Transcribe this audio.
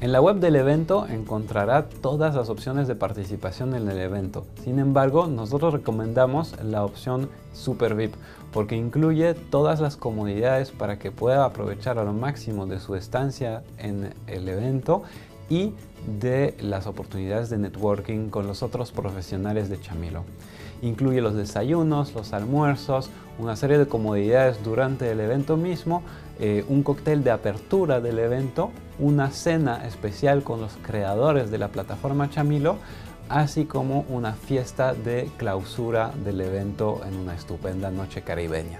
En la web del evento encontrará todas las opciones de participación en el evento. Sin embargo, nosotros recomendamos la opción Super VIP porque incluye todas las comodidades para que pueda aprovechar a lo máximo de su estancia en el evento y de las oportunidades de networking con los otros profesionales de Chamilo. Incluye los desayunos, los almuerzos, una serie de comodidades durante el evento mismo, eh, un cóctel de apertura del evento, una cena especial con los creadores de la plataforma Chamilo, así como una fiesta de clausura del evento en una estupenda noche caribeña.